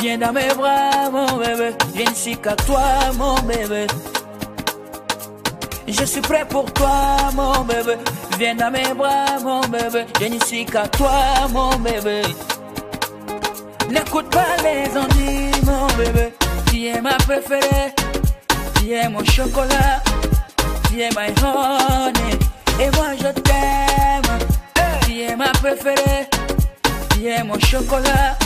Viens dans mes bras, mon bébé. Viens ici qu'à toi, mon bébé. Je suis prêt pour toi, mon bébé. Viens dans mes bras, mon bébé. Viens ici qu'à toi, mon bébé. N'écoute pas les ennuis, mon bébé. Tu es ma préférée? Tu es mon chocolat? Tu es my honey? Et moi je t'aime. Tu es ma préférée? Tu es mon chocolat?